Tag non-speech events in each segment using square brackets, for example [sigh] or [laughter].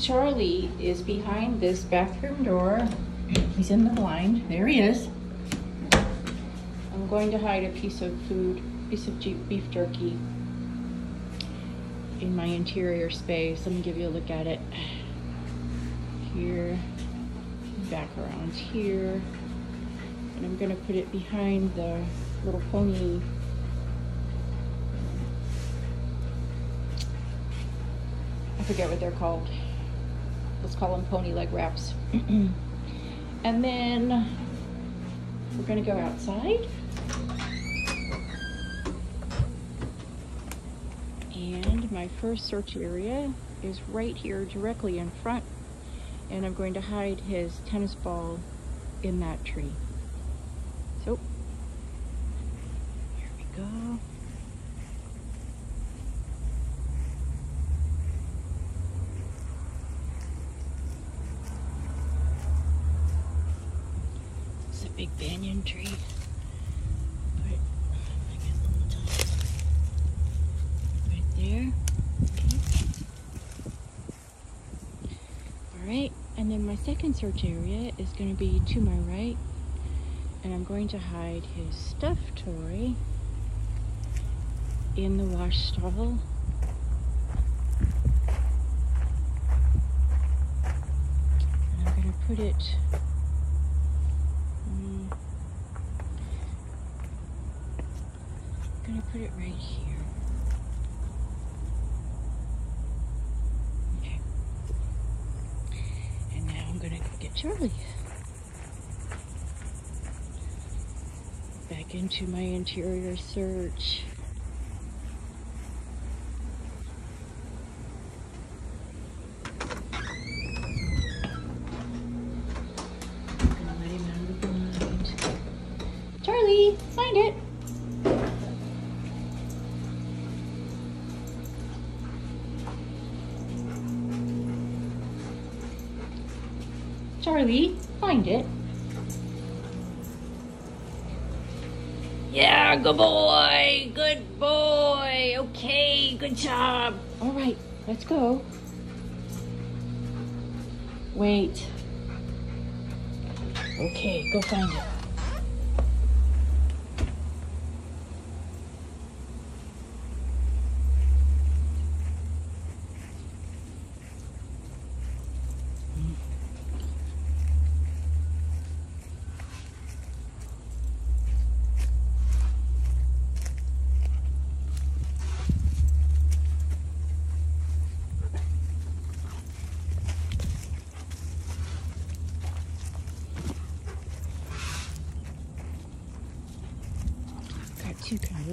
Charlie is behind this bathroom door. He's in the blind. There he is. I'm going to hide a piece of food, piece of beef jerky in my interior space. Let me give you a look at it. Here, back around here. And I'm gonna put it behind the little pony I forget what they're called. Let's call them pony leg wraps. [clears throat] and then we're gonna go outside. And my first search area is right here directly in front. And I'm going to hide his tennis ball in that tree. So, here we go. Big banyan tree. right there. All right, and then my second search area is going to be to my right and I'm going to hide his stuffed toy in the wash stall. And I'm going to put it put it right here. Okay. And now I'm going to go get Charlie. back into my interior search. Charlie, find it. Charlie, find it. Yeah, good boy. Good boy. Okay, good job. All right, let's go. Wait. Okay, go find it.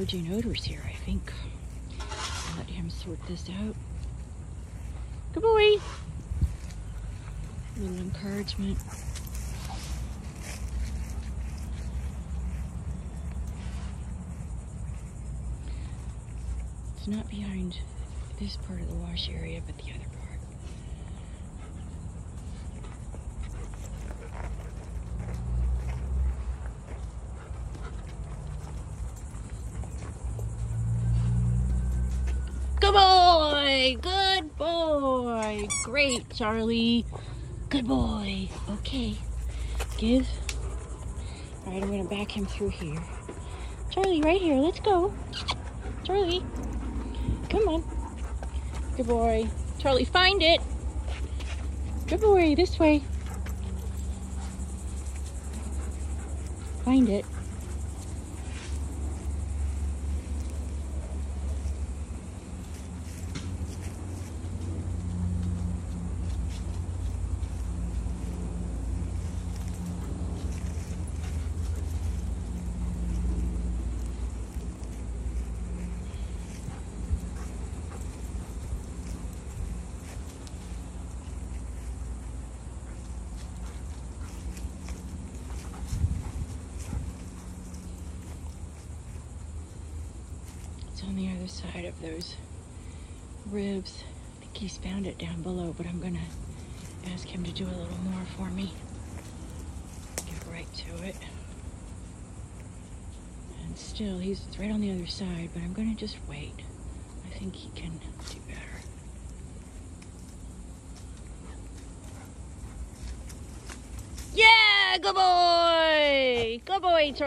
Two converging odors here, I think. I'll let him sort this out. Good boy. A little encouragement. It's not behind this part of the wash area, but the other part. Good boy! Good boy! Great, Charlie. Good boy. Okay. Give. All right, I'm going to back him through here. Charlie, right here. Let's go. Charlie. Come on. Good boy. Charlie, find it. Good boy. This way. Find it. It's on the other side of those ribs. I think he's found it down below, but I'm gonna ask him to do a little more for me. Get right to it. And still, he's right on the other side, but I'm gonna just wait. I think he can do better. Yeah, good boy! Good boy, Turtle.